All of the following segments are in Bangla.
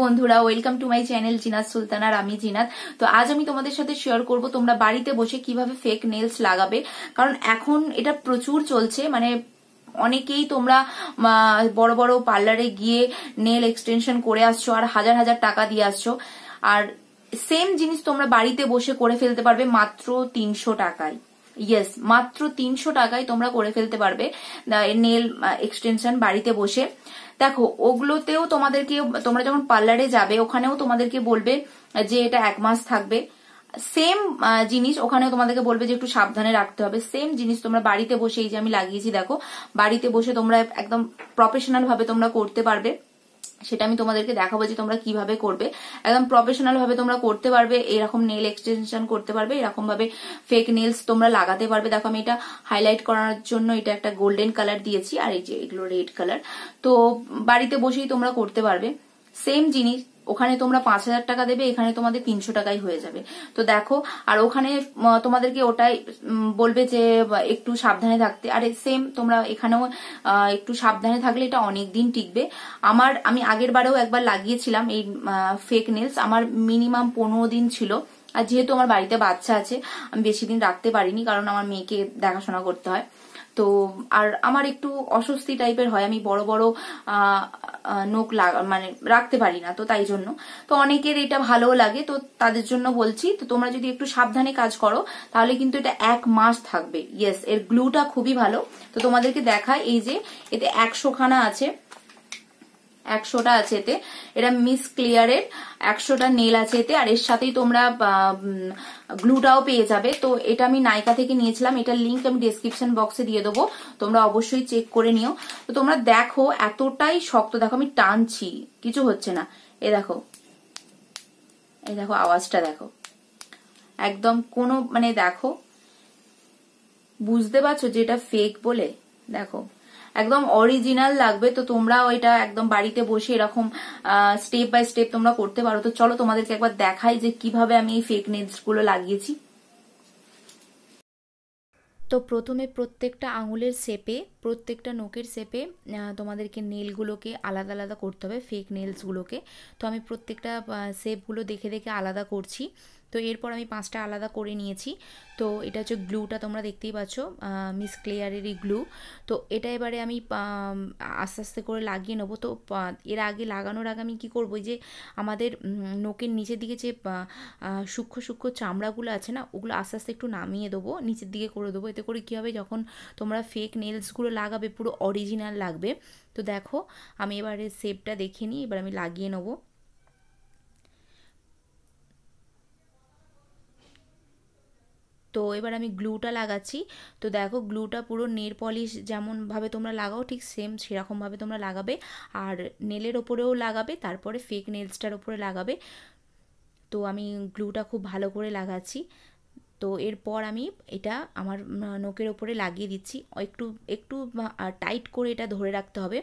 বন্ধুরা welcome to my channel Zeenat Sultan, আর আমি জিনাত। তো আজ আমি তোমাদের সাথে শেয়ার করব তোমরা বাড়িতে বসে কীভাবে ফেক নেলস লাগাবে। কারণ এখন এটা প্রচুর চলছে মানে অনেকেই তোমরা বড় বড় পার্লারে গিয়ে নেল এক্সটেনশন করে আসছো আর হাজার হাজার টাকা দিয়ে আসছো। আর সেম জিনিস তোমরা বাড়িতে বসে করে ফেলতে পারবে মাত্র তিনশো টাকায়। ইয়েস মাত্র তিনশো টাকায় তোমরা করে ফেলতে পারবে নেল এক্সটেনশন বাড়িতে বসে। দেখো, ওগুলোতেও তোমাদেরকে, তোমরা যখন পার্লারে যাবে, ওখানেও তোমাদেরকে বলবে যে এটা এক মাস থাকবে। সেম জিনিস ওখানেও তোমাদেরকে বলবে যে একটু সাবধানে রাখতে হবে। সেম জিনিস তোমরা বাড়িতে বসে, এই যে আমি লাগিয়েছি, দেখো, বাড়িতে বসে তোমরা একদম প্রফেশনাল ভাবে তোমরা করতে পারবে। সেটা আমি তোমাদেরকে দেখাবো যে তোমরা কীভাবে করবে। একদম প্রফেশনাল ভাবে তোমরা করতে পারবে, এরকম নেল এক্সটেনশন করতে পারবে, এরকম ভাবে ফেক নেলস তোমরা লাগাতে পারবে। দেখো, আমি এটা হাইলাইট করার জন্য এটা একটা গোল্ডেন কালার দিয়েছি, আর এই যে এগুলো রেড কালার তো বাড়িতে বসেই তোমরা করতে পারবে। সেম জিনিস, ওখানে তোমরা পাঁচ হাজার টাকা দেবে, এখানে তোমাদের তিনশো টাকাই হয়ে যাবে। তো দেখো, আর ওখানে তোমাদেরকে ওটাই বলবে যে একটু সাবধানে থাকতে। আর সেম তোমরা এখানেও একটু সাবধানে থাকলে এটা অনেক দিন টিকবে। আমার, আমি আগের বারেও একবার লাগিয়েছিলাম এই ফেক নেলস আমার মিনিমাম পনেরো দিন ছিল। আর যেহেতু আমার বাড়িতে বাচ্চা আছে, আমি বেশি দিন রাখতে পারিনি, কারণ আমার মেয়েকে দেখাশোনা করতে হয়। তো, আর আমার একটু অস্বস্তি টাইপের হয়। আমি বড় বড় নোক মানে রাখতে পারি না, তো তাই জন্য। তো অনেকের এটা ভালো লাগে, তো তাদের জন্য বলছি, তো তোমরা যদি একটু সাবধানে কাজ করো, তাহলে কিন্তু এটা এক মাস থাকবে। ইয়েস এর গ্লুটা খুবই ভালো। তো তোমাদেরকে দেখায় এই যে এতে একশো খানা আছে। একশোটা আছে এতে। এটা মিস ক্লিয়ারের একশোটা নেল আছে এতে। আর এর সাথেই তোমরা গ্লুটাও পেয়ে যাবে। তো এটা আমি নাইকা থেকে নিয়েছিলাম। এটার লিঙ্ক আমি ডিসক্রিপশন বক্সে দিয়ে দেবো। তোমরা অবশ্যই চেক করে নিও। তো তোমরা দেখো, এতটাই শক্ত। দেখো, আমি টানছি। কিছু হচ্ছে না। এ দেখো। এই দেখো, আওয়াজটা দেখো। একদম কোনো মানে দেখো, বুঝতে পারছ যেটা ফেক বলে? দেখো। একদম অরিজিনাল লাগবে, তো তোমরা ওইটা একদম বাড়িতে বসে এরকম স্টেপ বাই স্টেপ তোমরা করতে পারো। তো চলো তোমাদেরকে একবার দেখাই যে কীভাবে আমি এই ফেক নেলসগুলো লাগিয়েছি। তো প্রথমে প্রত্যেকটা আঙুলের শেপে প্রত্যেকটা নোকের শেপে তোমাদেরকে নেলগুলোকে আলাদা আলাদা করতে হবে ফেক নেলসগুলোকে তো আমি প্রত্যেকটা শেপগুলো দেখে দেখে আলাদা করছি। তো এরপর আমি পাঁচটা আলাদা করে নিয়েছি। তো এটা হচ্ছে গ্লুটা তোমরা দেখতেই পাচ্ছ মিস ক্লিয়ারেরই গ্লু তো এটা এবারে আমি আস্তে আস্তে করে লাগিয়ে নেব। তো এর আগে লাগানোর আগে আমি কী করব যে আমাদের নোকের নিচের দিকে যে সূক্ষ্ম সূক্ষ্ম চামড়াগুলো আছে না, ওগুলো আস্তে আস্তে একটু নামিয়ে দেবো, নিচের দিকে করে দেবো। এতে করে কী হবে, যখন তোমরা ফেক নেলসগুলো লাগাবে, পুরো অরিজিনাল লাগবে। তো দেখো, আমি এবারে শেপটা দেখে নিই, এবার আমি লাগিয়ে নেব। তো এবার আমি গ্লুটা লাগাচ্ছি। তো দেখো গ্লুটা পুরো নেল পলিশ যেমনভাবে তোমরা লাগাও, ঠিক সেম সেরকমভাবে তোমরা লাগাবে। আর নেলের ওপরেও লাগাবে, তারপরে ফেক নেলসটার ওপরে লাগাবে। তো আমি গ্লুটা খুব ভালো করে লাগাচ্ছি। তো এরপর আমি এটা আমার নোকের ওপরে লাগিয়ে দিচ্ছি। একটু একটু টাইট করে এটা ধরে রাখতে হবে।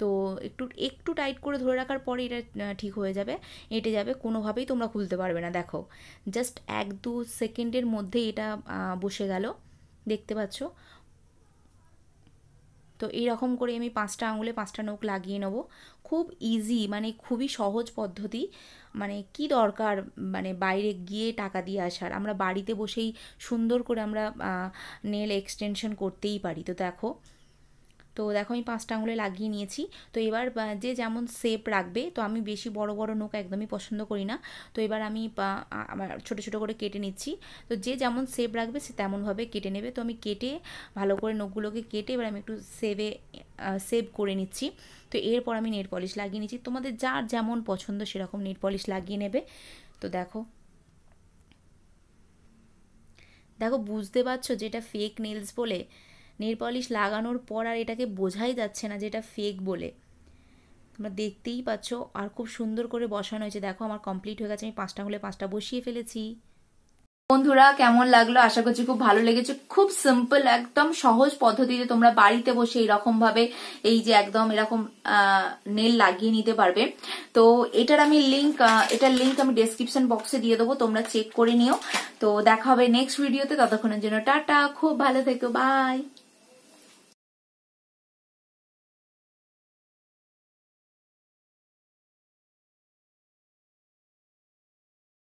তো একটু একটু টাইট করে ধরে রাখার পরে এটা ঠিক হয়ে যাবে। এঁটে যাবে, কোনোভাবেই তোমরা খুলতে পারবে না। দেখো জাস্ট এক দু সেকেন্ডের মধ্যে এটা বসে গেল। দেখতে পাচ্ছ? তো এইরকম করে আমি পাঁচটা আঙুলে পাঁচটা নখ লাগিয়ে নেব। খুব ইজি মানে খুবই সহজ পদ্ধতি। মানে কি দরকার মানে বাইরে গিয়ে টাকা দিয়ে আসার? আমরা বাড়িতে বসেই সুন্দর করে আমরা নেল এক্সটেনশন করতেই পারি। তো দেখো তো দেখো আমি পাঁচটা আঙুলে লাগিয়ে নিয়েছি। তো এবার যে যেমন শেপ রাখবে, তো আমি বেশি বড় বড় নোক একদমই পছন্দ করি না। তো এবার আমি ছোটো ছোটো করে কেটে নিচ্ছি। তো যে যেমন শেপ রাখবে, সে তেমনভাবে কেটে নেবে। তো আমি কেটে ভালো করে নোকগুলোকে কেটে এবার আমি একটু সেভে সেভ করে নিচ্ছি। তো এরপর আমি নেট পলিশ লাগিয়ে নিচ্ছি। তোমাদের যার যেমন পছন্দ, সেরকম নেট পলিশ লাগিয়ে নেবে। তো দেখো। দেখো, বুঝতে পারছ যেটা ফেক নেলস বলে? নেল পলিশ লাগানোর পর আর এটাকে বোঝাই যাচ্ছে না যে এটা ফেক বলে। তোমরা দেখতেই পাচ্ছ আর খুব সুন্দর করে বসানো হয়েছে। দেখো আমার কমপ্লিট হয়ে গেছে। আমি পাঁচটা হলে পাঁচটা বসিয়ে ফেলেছি। বন্ধুরা, কেমন লাগল? আশা করছি খুব ভালো লেগেছে। খুব সিম্পল একদম সহজ পদ্ধতিতে তোমরা বাড়িতে বসে এরকম ভাবে এই যে একদম এরকম নেল লাগিয়ে নিতে পারবে। তো এটার আমি লিঙ্ক এটার লিঙ্ক আমি ডেসক্রিপশন বক্সে দিয়ে দেবো। তোমরা চেক করে নিও। তো দেখা হবে নেক্সট ভিডিওতে ততক্ষণের জন্য টাটা। খুব ভালো থেকো। বাই